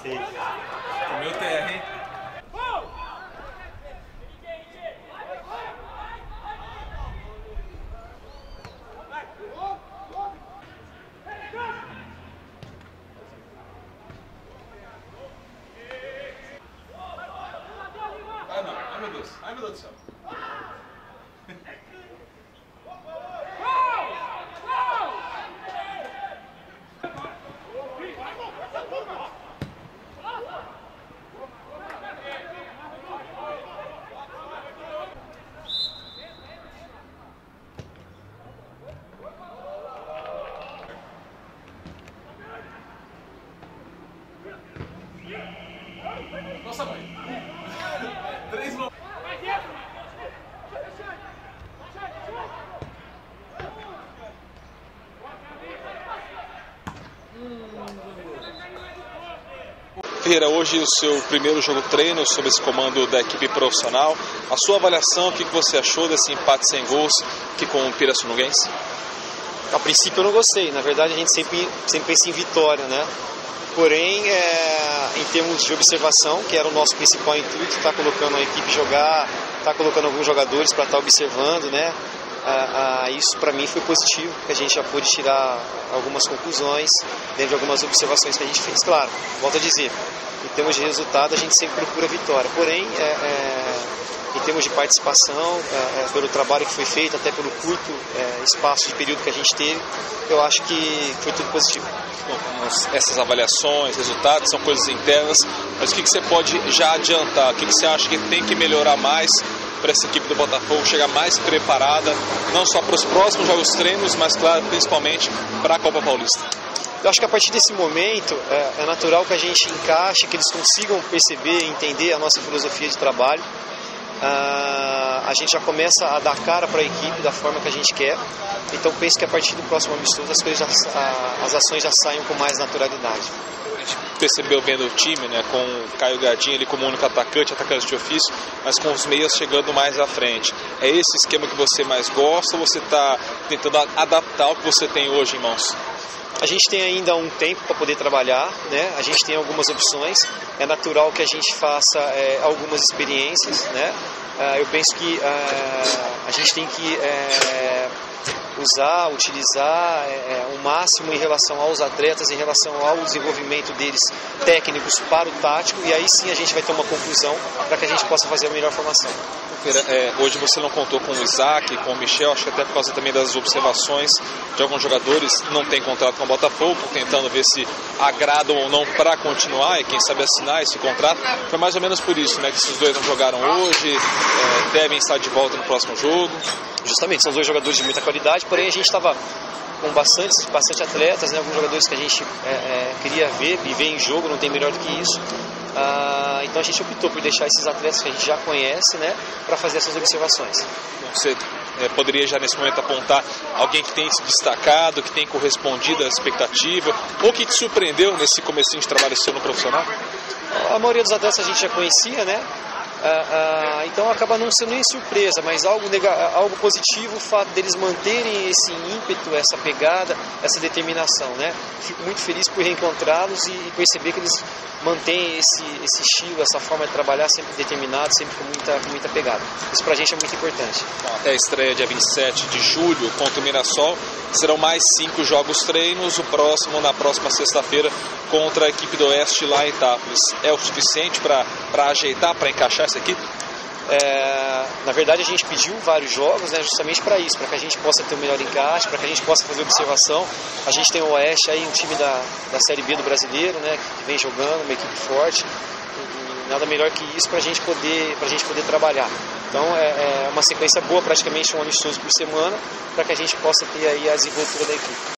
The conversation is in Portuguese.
vocês. Comeu terra, hein? Ah, não. Ai, meu Deus. Ai, meu Deus do céu. Nossa mãe. Três mãos. Ferreira, hoje o seu primeiro jogo treino sob esse comando da equipe profissional. A sua avaliação, o que você achou desse empate sem gols aqui com o Pirassununguense? A princípio eu não gostei, na verdade a gente sempre, sempre pensa em vitória, né? Porém, é, em termos de observação, que era o nosso principal intuito, está colocando a equipe jogar, está colocando alguns jogadores para estar tá observando, né? Ah, ah, isso para mim foi positivo, porque a gente já pôde tirar algumas conclusões dentro de algumas observações que a gente fez. Claro, volto a dizer, em termos de resultado a gente sempre procura vitória, porém, é, é, em termos de participação, é, pelo trabalho que foi feito, até pelo curto espaço de período que a gente teve, eu acho que foi tudo positivo. Bom, essas avaliações, resultados são coisas internas, mas o que, que você pode já adiantar? O que, que você acha que tem que melhorar mais para essa equipe do Botafogo chegar mais preparada, não só para os próximos jogos treinos, mas, claro, principalmente para a Copa Paulista? Eu acho que a partir desse momento é, é natural que a gente encaixe, que eles consigam perceber entender a nossa filosofia de trabalho. Uh, a gente já começa a dar cara para a equipe da forma que a gente quer. Então penso que a partir do próximo amistoso as, coisas já, as ações já saiam com mais naturalidade. A gente percebeu vendo o time, né, com o Caio Gardinho ali como único atacante, atacante de ofício, mas com os meias chegando mais à frente. É esse esquema que você mais gosta ou você está tentando adaptar o que você tem hoje em mãos? A gente tem ainda um tempo para poder trabalhar, né? A gente tem algumas opções. É natural que a gente faça é, algumas experiências, né? Uh, eu penso que uh, a gente tem que uh, usar, utilizar o máximo em relação aos atletas, em relação ao desenvolvimento deles técnicos para o tático, e aí sim a gente vai ter uma conclusão para que a gente possa fazer a melhor formação. É, hoje você não contou com o Isaac, com o Michel, acho que até por causa também das observações de alguns jogadores não tem contrato com o Botafogo, tentando ver se agradam ou não para continuar e quem sabe assinar esse contrato. Foi mais ou menos por isso, né, que esses dois não jogaram hoje, é, devem estar de volta no próximo jogo. Justamente, são dois jogadores de muita qualidade, porém a gente estava com bastante, bastante atletas, né, alguns jogadores que a gente é, é, queria ver e ver em jogo, não tem melhor do que isso. Ah, então a gente optou por deixar esses atletas que a gente já conhece, né, para fazer essas observações. Você é, poderia já nesse momento apontar alguém que tem se destacado, que tem correspondido à expectativa, ou que te surpreendeu nesse comecinho de trabalho seu no profissional? A maioria dos atletas a gente já conhecia, né? Ah, ah, então acaba não sendo nem surpresa, mas algo, algo positivo o fato deles manterem esse ímpeto, essa pegada, essa determinação. Né? Fico muito feliz por reencontrá-los e perceber que eles mantêm esse, esse estilo, essa forma de trabalhar sempre determinado, sempre com muita, com muita pegada. Isso pra gente é muito importante. Até a estreia dia 27 de julho contra o Mirassol, serão mais cinco jogos treinos, o próximo na próxima sexta-feira contra a equipe do Oeste lá em Itápolis. É o suficiente para ajeitar, para encaixar essa equipe? É, na verdade, a gente pediu vários jogos né, justamente para isso, para que a gente possa ter o um melhor encaixe, para que a gente possa fazer observação. A gente tem o Oeste aí, um time da, da Série B do brasileiro, né, que vem jogando, uma equipe forte. E, nada melhor que isso para a gente poder, a gente poder trabalhar. Então é, é uma sequência boa, praticamente um amistoso por semana, para que a gente possa ter aí a desenvoltura da equipe.